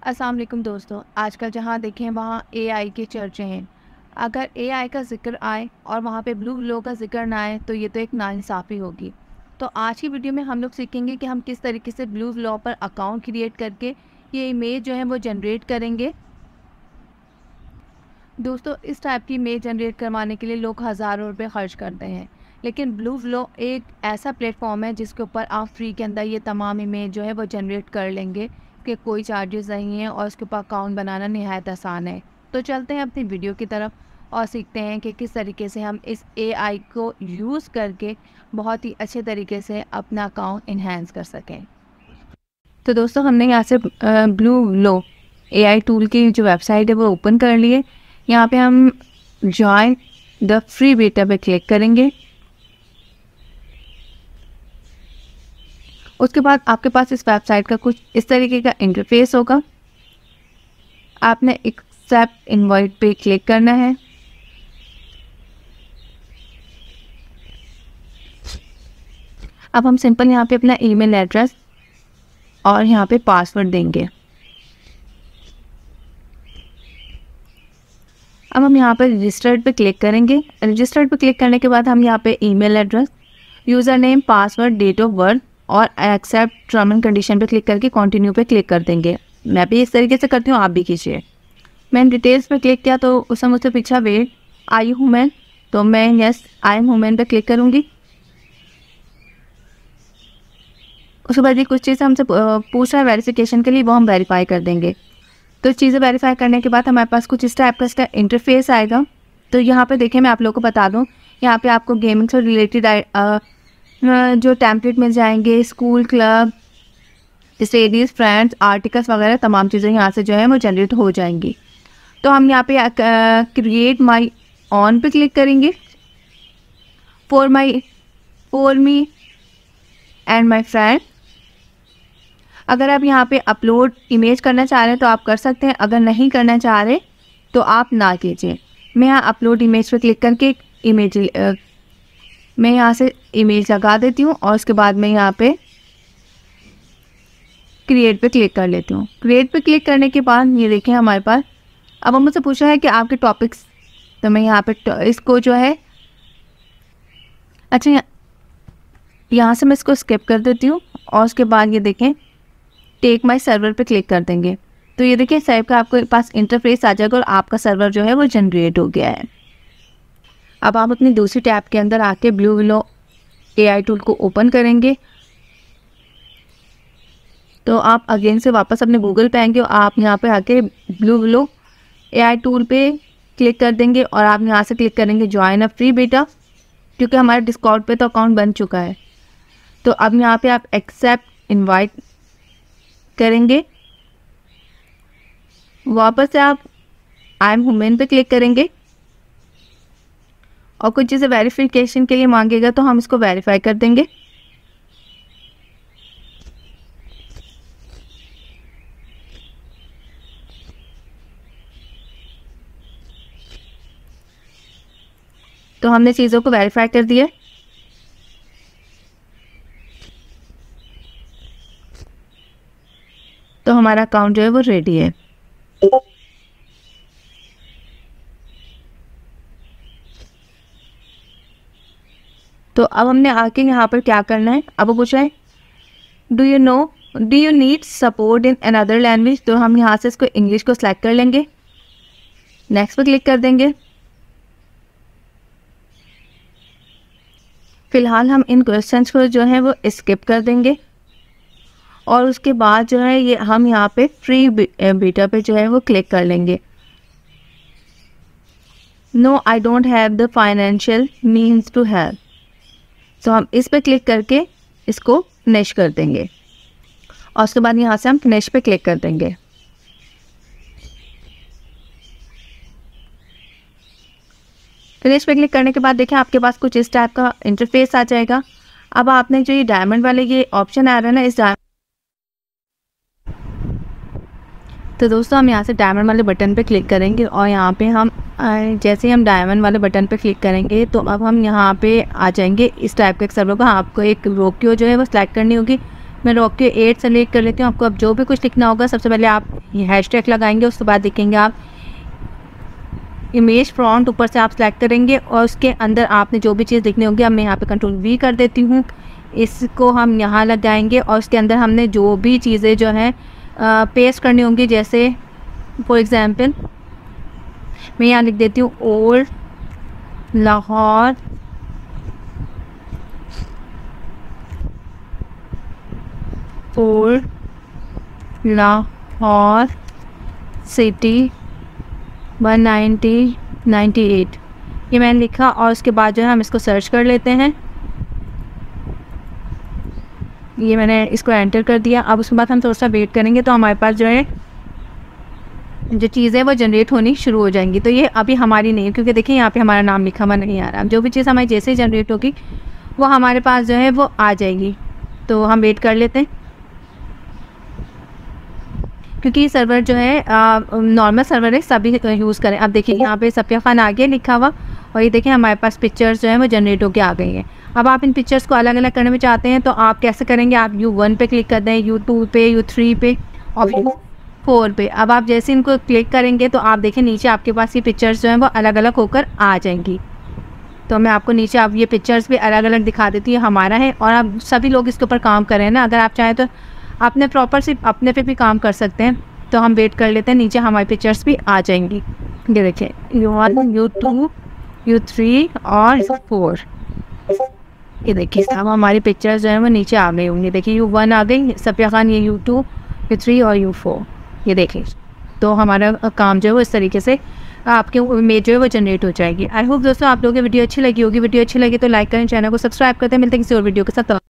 अस्सलाम वालेकुम दोस्तों, आजकल जहाँ देखें वहाँ एआई के चर्चे हैं। अगर एआई का ज़िक्र आए और वहाँ पे ब्लू लो का ज़िक्र ना आए तो ये तो एक नाइंसाफ़ी होगी। तो आज की वीडियो में हम लोग सीखेंगे कि हम किस तरीके से ब्लू लॉ पर अकाउंट क्रिएट करके ये इमेज जो है वो जनरेट करेंगे। दोस्तों, इस टाइप की इमेज जनरेट करवाने के लिए लोग हज़ारों रुपये खर्च करते हैं। लेकिन ब्लू व्लो एक ऐसा प्लेटफॉर्म है जिसके ऊपर आप फ्री के अंदर ये तमाम इमेज जो है वो जनरेट कर लेंगे। कि कोई चार्जेस नहीं है और उसके ऊपर अकाउंट बनाना नहायत आसान है। तो चलते हैं अपनी वीडियो की तरफ़ और सीखते हैं कि किस तरीके से हम इस एआई को यूज़ करके बहुत ही अच्छे तरीके से अपना अकाउंट इन्हेंस कर सकें। तो दोस्तों, हमने यहाँ से ब्लू लो एआई टूल की जो वेबसाइट है वो ओपन कर लिए यहाँ पे हम जॉइन द फ्री बेटा पे क्लिक करेंगे। उसके बाद आपके पास इस वेबसाइट का कुछ इस तरीके का इंटरफेस होगा। आपने एक्सेप्ट इनवाइट पे क्लिक करना है। अब हम सिंपल यहाँ पे अपना ईमेल एड्रेस और यहाँ पे पासवर्ड देंगे। अब हम यहाँ पे रजिस्टर्ड पे क्लिक करेंगे। रजिस्टर्ड पे क्लिक करने के बाद हम यहाँ पे email address user name password date of birth और एक्सेप्ट टर्म एंड कंडीशन पे क्लिक करके कंटिन्यू पे क्लिक कर देंगे। मैं भी इस तरीके से करती हूँ, आप भी कीजिए। मैंने डिटेल्स पे क्लिक किया तो उसने मुझसे पूछा वेट आई हुमैन तो मैं यस आई एम हुमैन पे क्लिक करूँगी। उसके बाद ये कुछ चीज़ें हमसे पूछ रहा है वेरिफिकेशन के लिए, वो हम वेरीफाई कर देंगे। तो चीज़ें वेरीफाई करने के बाद हमारे पास कुछ इस टाइप का, इसका इंटरफेस आएगा। तो यहाँ पे देखें मैं आप लोगों को बता दूँ, यहाँ पे आपको गेमिंग से रिलेटेड जो टैंपलेट मिल जाएँगे school club studies friends articles वगैरह, तमाम चीज़ें यहाँ से जो है वो जनरेट हो जाएँगी। तो हम यहाँ पे क्रिएट माई ऑन पे क्लिक करेंगे। For my for me and my friend अगर आप यहाँ पे अपलोड इमेज करना चाह रहे हैं तो आप कर सकते हैं। अगर नहीं करना चाह रहे तो आप ना कीजिए। मैं यहाँ अपलोड इमेज पे क्लिक करके इमेज मैं यहाँ से इमेज लगा देती हूँ और उसके बाद मैं यहाँ पे क्रिएट पे क्लिक कर लेती हूँ। क्रिएट पे क्लिक करने के बाद ये देखें हमारे पास, अब हम मुझसे पूछा है कि आपके टॉपिक्स तो मैं यहाँ पे इसको जो है अच्छा यहाँ यहाँ से मैं इसको स्किप कर देती हूँ और उसके बाद ये देखें टेक माई सर्वर पे क्लिक कर देंगे। तो ये देखिए साइब का आपके पास इंटरफेस आ जाएगा और आपका सर्वर जो है वो जनरेट हो गया है। अब आप अपनी दूसरी टैब के अंदर आके ब्लू विलो AI टूल को ओपन करेंगे। तो आप अगेन से वापस अपने गूगल पे आएँगे और आप यहाँ पे आके ब्लू ब्लू ए टूल पे क्लिक कर देंगे और आप यहाँ से क्लिक करेंगे ज्वाइन अ फ्री बेटा क्योंकि हमारे डिस्काउंट पे तो अकाउंट बन चुका है। तो अब यहाँ पे आप एक्सेप्ट इनवाइट करेंगे। वापस से आप आई एम हुमेन पे क्लिक करेंगे। और कुछ चीज़ें वेरिफिकेशन के लिए मांगेगा तो हम इसको वेरीफाई कर देंगे। तो हमने चीज़ों को वेरीफाई कर दिया। तो हमारा अकाउंट जो है वो रेडी है। अब हमने आके यहाँ पर क्या करना है? अब पूछा है do you know do you need support in another language तो हम यहाँ से इसको इंग्लिश को सिलेक्ट कर लेंगे। नेक्स्ट पर क्लिक कर देंगे। फ़िलहाल हम इन क्वेश्चंस को जो है वो स्किप कर देंगे। और उसके बाद जो है ये हम यहाँ पे फ्री बीटा पे जो है वो क्लिक कर लेंगे। No I don't have the financial means to help so हम इस पर क्लिक करके इसको फिनिश कर देंगे। और उसके बाद यहाँ से हम फिनिश पे क्लिक कर देंगे। फिनिश पे क्लिक करने के बाद देखें आपके पास कुछ इस टाइप का इंटरफेस आ जाएगा। अब आपने जो ये डायमंड वाले ये ऑप्शन आ रहा है ना, इस डायमंड तो दोस्तों हम यहाँ से डायमंड वाले बटन पे क्लिक करेंगे और यहाँ पे हम जैसे ही हम डायमंड वाले बटन पे क्लिक करेंगे तो अब हम यहाँ पे आ जाएँगे इस टाइप के एक सर्वर को। आपको एक रोक्यो जो है वो सिलेक्ट करनी होगी। मैं रॉक के एट सेलेक्ट कर लेती हूँ। आपको अब जो भी कुछ लिखना होगा, सबसे पहले आप हैश टैग लगाएँगे, उसके बाद देखेंगे आप इमेज फ्रंट ऊपर से आप सेलेक्ट करेंगे और उसके अंदर आपने जो भी चीज़ लिखनी होगी, अब मैं यहाँ पे कंट्रोल वी कर देती हूँ। इसको हम यहाँ लग लगाएँगे और उसके अंदर हमने जो भी चीज़ें जो हैं पेस्ट करनी होंगी, जैसे फॉर एग्ज़ाम्पल मैं यहाँ लिख देती हूँ old Lahore old Lahore city one ninety ninety eight ये मैंने लिखा और उसके बाद जो है हम इसको सर्च कर लेते हैं। ये मैंने इसको एंटर कर दिया। अब उसके बाद हम थोड़ा सा वेट करेंगे तो हमारे पास जो है, जो चीज़ें वो जनरेट होनी शुरू हो जाएँगी। तो ये अभी हमारी नहीं है, क्योंकि देखिए यहाँ पे हमारा नाम लिखा हुआ नहीं आ रहा। जो भी चीज़ हमारी जैसे ही जनरेट होगी, वो हमारे पास जो है, वो आ जाएगी। तो हम वेट कर लेते हैं। क्योंकि सर्वर जो है नॉर्मल सर्वर है, सभी यूज़ करें। अब देखिए, यहाँ पे सफिया खान आ गया लिखा हुआ, और ये देखिए हमारे पास पिक्चर्स जो है, वो जनरेट होकर आ गई हैं। अब आप इन पिक्चर्स को अलग अलग करने में चाहते हैं तो आप कैसे करेंगे? आप यू वन पे क्लिक कर दें यू टू पे यू थ्री पे और यू फोर पे। अब आप जैसे इनको क्लिक करेंगे तो आप देखें नीचे आपके पास ये पिक्चर्स जो हैं वो अलग अलग होकर आ जाएँगी। तो मैं आपको नीचे आप ये पिक्चर्स भी अलग अलग दिखा देती हूँ हमारा है और आप सभी लोग इसके ऊपर काम करें ना। अगर आप चाहें तो अपने प्रॉपर सिर्फ़ अपने पे भी काम कर सकते हैं तो हम वेट कर लेते हैं नीचे हमारी पिक्चर्स भी आ जाएँगी। ये देखिए U one U two U three और फोर ये देखिए साहब, हमारी पिक्चर्स जो है वो नीचे आ गई होंगी। देखिए यू वन आ गई, सफिया खान, ये यू टू यू थ्री और यू फोर ये देखिए तो हमारा काम जो है वो इस तरीके से आपके इमेज जो है वो जनरेट हो जाएगी। आई होप दोस्तों आप लोगों की वीडियो अच्छी लगी होगी। वीडियो अच्छी लगी तो लाइक करें चैनल को सब्सक्राइब करते हैं। मिलते हैं किसी और वीडियो के साथ।